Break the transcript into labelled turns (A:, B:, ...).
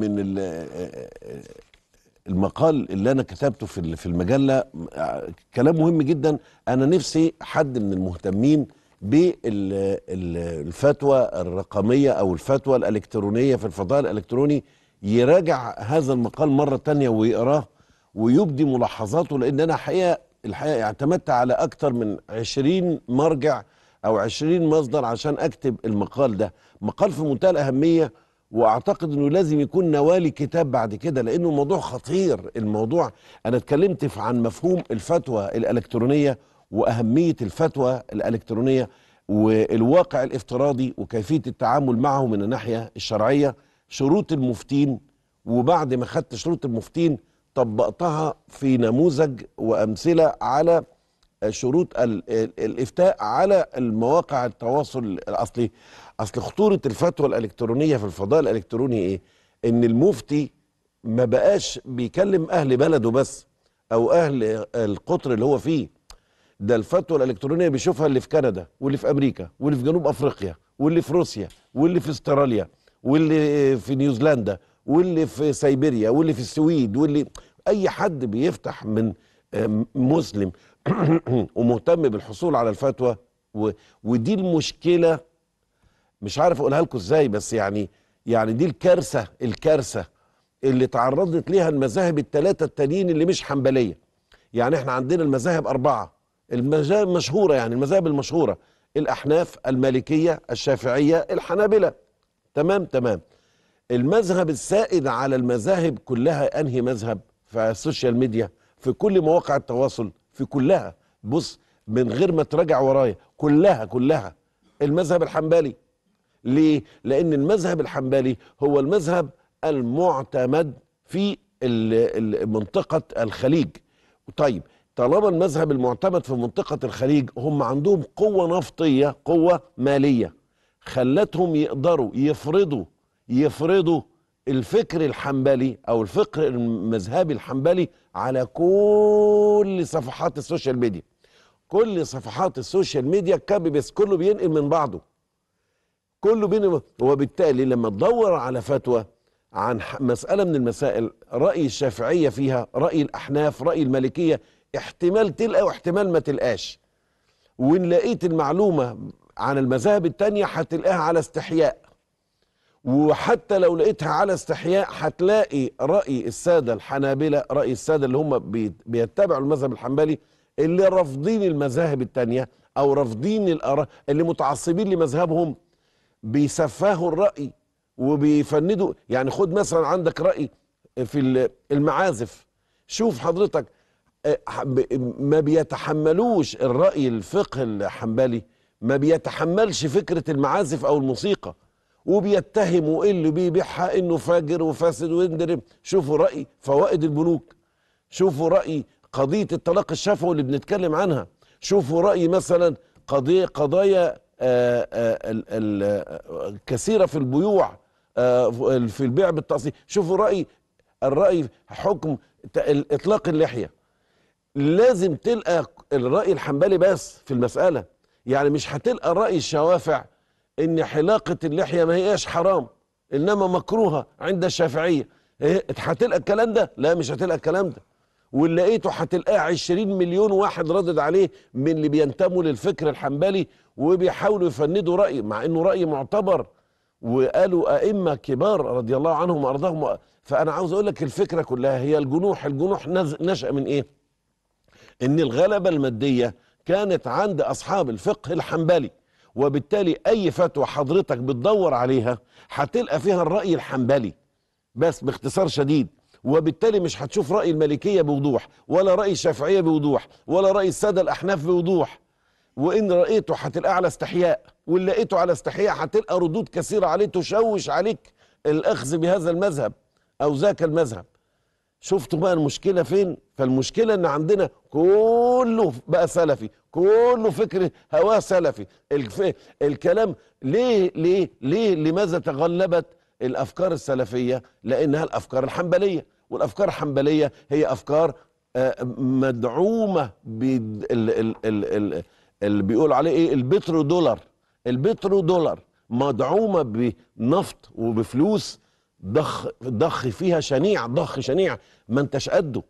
A: من ال- المقال اللي أنا كتبته في في المجلة كلام مهم جدا. أنا نفسي حد من المهتمين بالفتوى الرقمية أو الفتوى الإلكترونية في الفضاء الإلكتروني يراجع هذا المقال مرة تانية ويقراه ويبدي ملاحظاته لأن أنا حقيقة الحقيقة اعتمدت على أكتر من 20 مرجع أو 20 مصدر عشان أكتب المقال ده. مقال في منتهى الأهمية وأعتقد إنه لازم يكون نوالي كتاب بعد كده لأنه الموضوع خطير. الموضوع أنا اتكلمت عن مفهوم الفتوى الإلكترونية وأهمية الفتوى الإلكترونية والواقع الافتراضي وكيفية التعامل معه من الناحية الشرعية. شروط المفتين وبعد ما خدت شروط المفتين طبقتها في نموذج وأمثلة على شروط ال- ال- الإفتاء على المواقع التواصل الأصلي. أصل خطورة الفتوى الإلكترونية في الفضاء الإلكتروني إيه؟ إن المفتي ما بقاش بيكلم أهل بلده بس أو أهل القطر اللي هو فيه. ده الفتوى الإلكترونية بيشوفها اللي في كندا واللي في أمريكا واللي في جنوب أفريقيا واللي في روسيا واللي في استراليا واللي في نيوزيلندا واللي في سيبيريا واللي في السويد واللي أي حد بيفتح من آم، مسلم. ومهتم بالحصول على الفتوى و... ودي المشكلة مش عارف أقولها لكم إزاي بس يعني يعني دي الكارثة الكارثة اللي تعرضت ليها المذاهب الثلاثه التانيين اللي مش حنبلية. يعني إحنا عندنا المذاهب أربعة المذاهب مشهورة يعني المذاهب المشهورة الأحناف المالكية الشافعية الحنابلة. تمام؟ تمام. المذهب السائد على المذاهب كلها أنهي مذهب؟ في السوشيال ميديا في كل مواقع التواصل. في كلها. بص من غير ما تراجع ورايا كلها كلها. المذهب الحنبلي. ليه؟ لأن المذهب الحنبلي هو المذهب المعتمد في منطقة الخليج. طيب طالما المذهب المعتمد في منطقة الخليج هم عندهم قوة نفطية قوة مالية. خلتهم يقدروا يفرضوا يفرضوا الفكر الحنبلي أو الفكر المذهبي الحنبلي على كل صفحات ال social media. كل صفحات ال social media copy paste كله بينقل من بعضه. كله بين وبالتالي لما تدور على فتوى عن مسألة من المسائل رأي الشافعية فيها رأي الأحناف رأي المالكية احتمال تلقى واحتمال ما تلقاش. وإن لقيت المعلومة عن المذاهب التانية هتلقاها على استحياء. وحتى لو لقيتها على استحياء هتلاقي رأي السادة الحنابلة رأي السادة اللي هم بي- بيتبعوا المذهب الحنبلي اللي رافضين المذاهب التانية أو رافضين الآراء اللي متعصبين لمذهبهم بيسفهوا الرأي وبيفندوا. يعني خد مثلا عندك رأي في ال- المعازف. شوف حضرتك آه، ما بيتحملوش الرأي الفقه الحنبلي ما بيتحملش فكرة المعازف أو الموسيقى. وبيتهموا اللي بيبيعها إنه فاجر وفاسد ويندرب. شوفوا رأي فوائد البنوك. شوفوا رأي قضية الطلاق الشفوي اللي بنتكلم عنها. شوفوا رأي مثلا قضية قضايا آه، آه، آه، كثيرة في البيوع آه، في البيع بالتقسيط. شوفوا رأي الرأي حكم إطلاق اللحية. لازم تلقى الرأي الحنبلي بس في المسألة. يعني مش هتلقى رأي الشوافع إن حلاقة اللحية ما هياش حرام إنما مكروهة عند الشافعية. إيه، هتلقى الكلام ده؟ لا مش هتلقى الكلام ده. واللي لقيته هتلقاه 20 مليون واحد ردد عليه من اللي بينتموا للفكر الحنبلي وبيحاولوا يفندوا رأي مع إنه رأي معتبر. وقالوا أئمة كبار رضي الله عنهم وأرضاهم. فأنا عاوز أقول لك الفكرة كلها هي الجنوح الجنوح نشأ من إيه؟ إن الغلبة المادية كانت عند أصحاب الفقه الحنبلي. وبالتالي أي فتوى حضرتك بتدور عليها هتلقى فيها الرأي الحنبلي بس باختصار شديد وبالتالي مش هتشوف رأي المالكية بوضوح ولا رأي الشافعية بوضوح ولا رأي السادة الأحناف بوضوح. وإن رأيته هتلقاه على استحياء وإن لقيته على استحياء هتلقى ردود كثيرة عليه تشوش عليك الأخذ بهذا المذهب أو ذاك المذهب. شفتوا بقى المشكلة فين فالمشكلة إن عندنا كله بقى سلفي كله فكر هواه سلفي. الكلام ليه ليه ليه لماذا تغلبت الأفكار السلفية لأنها الأفكار الحنبلية والأفكار الحنبلية هي أفكار آه، مدعومة. اللي بيقول عليه إيه البترو دولار البترو دولار مدعومة بنفط وبفلوس ضخ ضخ فيها شنيع ضخ شنيع. ما انتش قده.